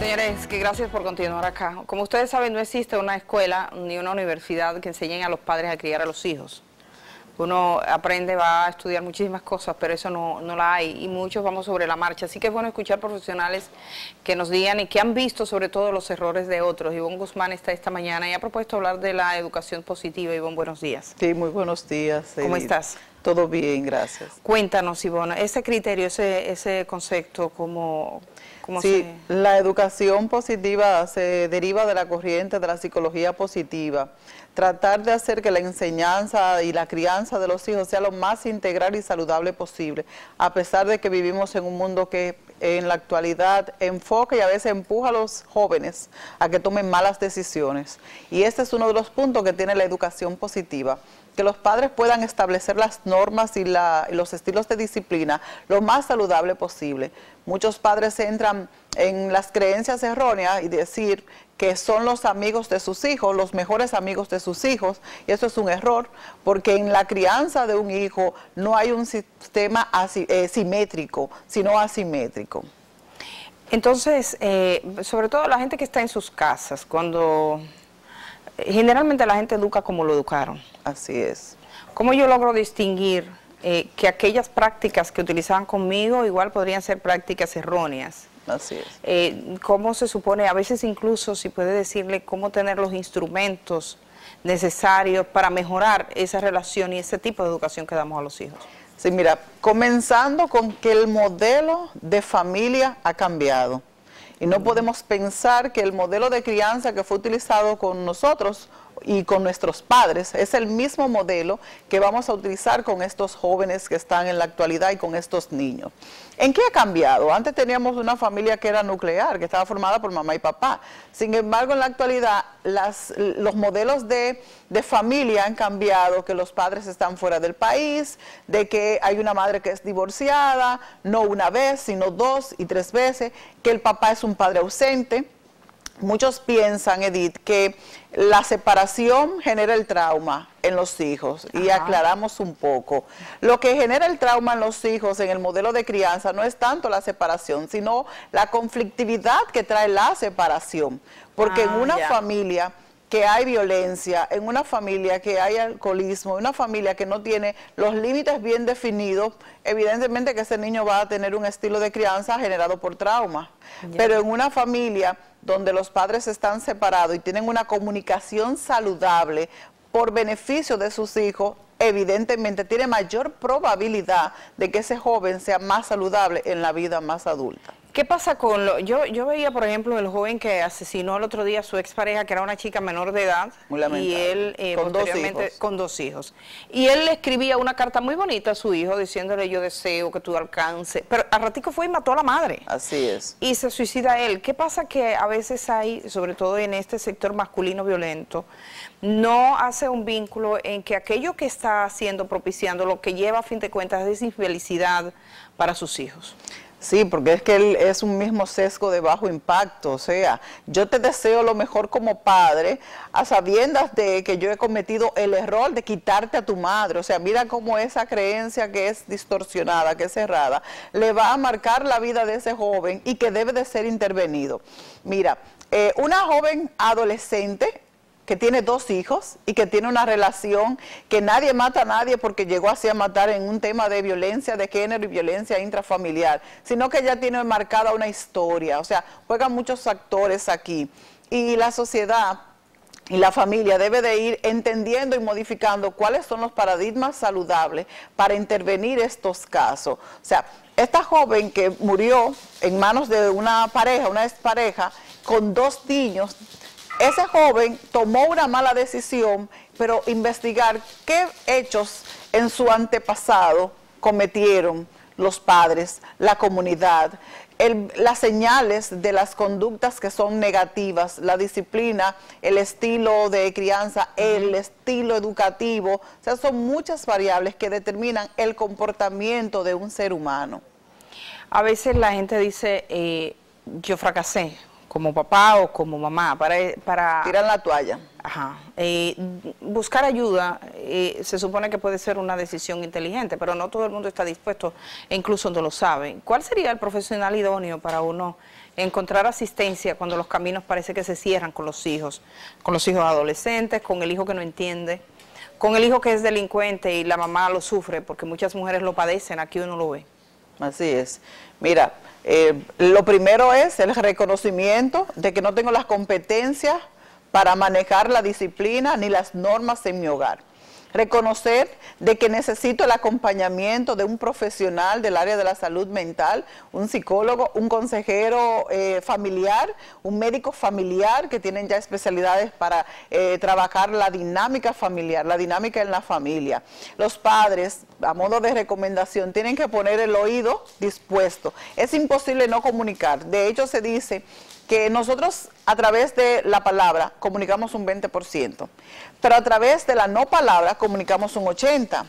Señores, que gracias por continuar acá. Como ustedes saben, no existe una escuela ni una universidad que enseñen a los padres a criar a los hijos. Uno aprende, va a estudiar muchísimas cosas, pero eso no, no la hay y muchos vamos sobre la marcha. Así que es bueno escuchar profesionales que nos digan y que han visto sobre todo los errores de otros. Ivonne Guzmán está esta mañana y ha propuesto hablar de la educación positiva. Ivonne, buenos días. Sí, muy buenos días. ¿Cómo estás? Todo bien, gracias. Cuéntanos, Ivonne, ese criterio, ese, ese concepto, ¿cómo, cómo sí, la educación positiva se deriva de la corriente de la psicología positiva. Tratar de hacer que la enseñanza y la crianza de los hijos sea lo más integral y saludable posible, a pesar de que vivimos en un mundo que en la actualidad enfoca y a veces empuja a los jóvenes a que tomen malas decisiones. Y este es uno de los puntos que tiene la educación positiva que los padres puedan establecer las normas y, los estilos de disciplina lo más saludable posible. Muchos padres entran en las creencias erróneas y decir que son los amigos de sus hijos, los mejores amigos de sus hijos, y eso es un error, porque en la crianza de un hijo no hay un sistema eh, simétrico, sino asimétrico. Entonces, eh, sobre todo la gente que está en sus casas, cuando generalmente la gente educa como lo educaron. Así es. ¿Cómo yo logro distinguir eh, que aquellas prácticas que utilizaban conmigo igual podrían ser prácticas erróneas? Así es. Eh, ¿Cómo se supone, a veces incluso si puede decirle cómo tener los instrumentos necesarios para mejorar esa relación y ese tipo de educación que damos a los hijos? Sí, mira, comenzando con que el modelo de familia ha cambiado. Y no podemos pensar que el modelo de crianza que fue utilizado con nosotros y con nuestros padres es el mismo modelo que vamos a utilizar con estos jóvenes que están en la actualidad y con estos niños. ¿En qué ha cambiado? Antes teníamos una familia que era nuclear, que estaba formada por mamá y papá. Sin embargo, en la actualidad los modelos de, de familia han cambiado, que los padres están fuera del país, de que hay una madre que es divorciada, no una vez, sino dos y tres veces, que el papá es un padre ausente Muchos piensan, Edith, que la separación genera el trauma en los hijos y aclaramos un poco. Lo que genera el trauma en los hijos en el modelo de crianza no es tanto la separación, sino la conflictividad que trae la separación. Porque en ah, una familia que hay violencia, en una familia que hay alcoholismo, en una familia que no tiene los límites bien definidos, evidentemente que ese niño va a tener un estilo de crianza generado por trauma. Pero en una familia donde los padres están separados y tienen una comunicación saludable por beneficio de sus hijos, evidentemente tiene mayor probabilidad de que ese joven sea más saludable en la vida más adulta. ¿Qué pasa con lo, yo yo veía por ejemplo el joven que asesinó el otro día a su expareja que era una chica menor de edad y él eh, con dos hijos. con dos hijos. Y él le escribía una carta muy bonita a su hijo diciéndole yo deseo que tú alcance pero al ratico fue y mató a la madre. Así es. Y se suicida él. Qué pasa que a veces hay sobre todo en este sector masculino violento no hace un vínculo en que aquello que está haciendo propiciando lo que lleva a fin de cuentas es infelicidad para sus hijos Sí, porque es que él es un mismo sesgo de bajo impacto, o sea, yo te deseo lo mejor como padre, a sabiendas de que yo he cometido el error de quitarte a tu madre, o sea, mira cómo esa creencia que es distorsionada, que es cerrada, le va a marcar la vida de ese joven y que debe de ser intervenido. Mira, eh, una joven adolescente que tiene dos hijos y que tiene una relación que nadie mata a nadie porque llegó así a matar en un tema de violencia de género y violencia intrafamiliar, sino que ya tiene marcada una historia, o sea, juegan muchos actores aquí. Y la sociedad y la familia debe de ir entendiendo y modificando cuáles son los paradigmas saludables para intervenir estos casos. O sea, esta joven que murió en manos de una pareja, una expareja, con dos niños, ese joven tomó una mala decisión, pero investigar qué hechos en su antepasado cometieron los padres, la comunidad, las señales de las conductas que son negativas, la disciplina, el estilo de crianza, el estilo educativo, o sea, son muchas variables que determinan el comportamiento de un ser humano. A veces la gente dice, eh, yo fracasé, como papá o como mamá, para... para Tirar la toalla. Ajá. Eh, buscar ayuda y se supone que puede ser una decisión inteligente, pero no todo el mundo está dispuesto e incluso no lo sabe. ¿Cuál sería el profesional idóneo para uno encontrar asistencia cuando los caminos parece que se cierran con los hijos, con los hijos adolescentes, con el hijo que no entiende, con el hijo que es delincuente y la mamá lo sufre, porque muchas mujeres lo padecen, aquí uno lo ve? Así es. Mira, eh, lo primero es el reconocimiento de que no tengo las competencias para manejar la disciplina ni las normas en mi hogar reconocer de que necesito el acompañamiento de un profesional del área de la salud mental, un psicólogo, un consejero eh, familiar, un médico familiar que tienen ya especialidades para eh, trabajar la dinámica familiar, la dinámica en la familia. Los padres, a modo de recomendación, tienen que poner el oído dispuesto. Es imposible no comunicar. De hecho, se dice que nosotros a través de la palabra comunicamos un 20%, pero a través de la no palabra comunicamos un 80%.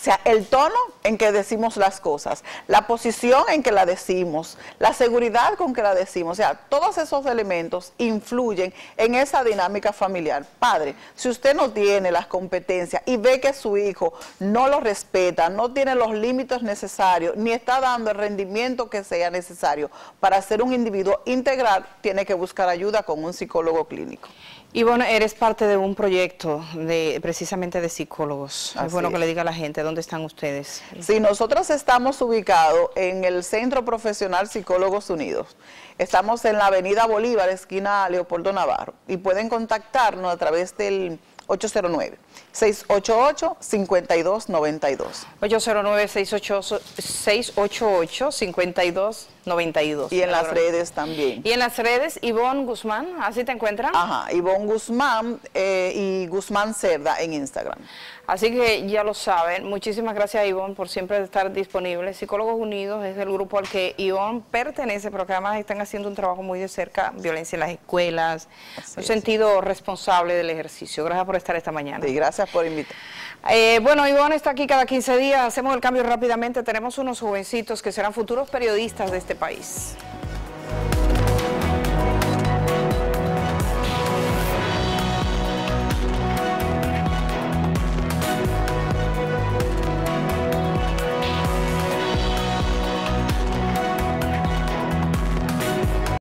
O sea, el tono en que decimos las cosas, la posición en que la decimos, la seguridad con que la decimos, o sea, todos esos elementos influyen en esa dinámica familiar. Padre, si usted no tiene las competencias y ve que su hijo no lo respeta, no tiene los límites necesarios, ni está dando el rendimiento que sea necesario para ser un individuo integral, tiene que buscar ayuda con un psicólogo clínico. Y bueno, eres parte de un proyecto de precisamente de psicólogos. es bueno que le diga a la gente dónde están ustedes. Sí, nosotros estamos ubicados en el Centro Profesional Psicólogos Unidos. Estamos en la Avenida Bolívar, esquina Leopoldo Navarro. Y pueden contactarnos a través del 809. 688-5292. 809-688-5292. Y en las redes también. Y en las redes, Ivonne Guzmán, ¿así te encuentran? Ajá, Ivonne Guzmán eh, y Guzmán Cerda en Instagram. Así que ya lo saben. Muchísimas gracias, Ivonne, por siempre estar disponible. Psicólogos Unidos es el grupo al que Ivonne pertenece, pero que además están haciendo un trabajo muy de cerca, violencia en las escuelas, un sentido responsable del ejercicio. Gracias por estar esta mañana. Sí, gracias por invitar. Eh, bueno, Ivonne está aquí cada 15 días, hacemos el cambio rápidamente, tenemos unos jovencitos que serán futuros periodistas de este país.